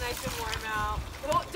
nice and warm out. Don't,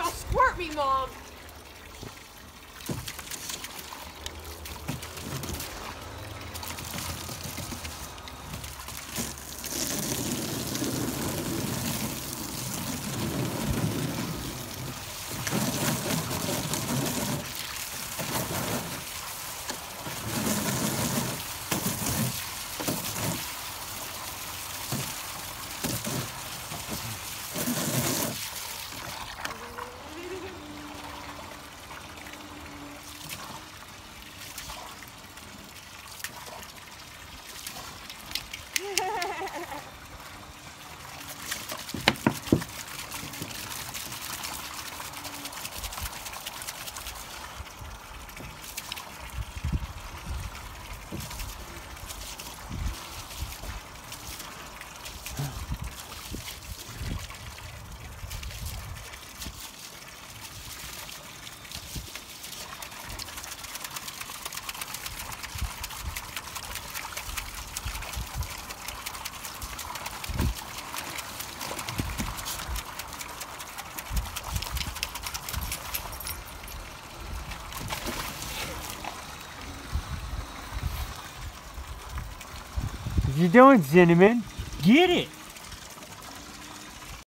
You doing, Cinnamon? Get it!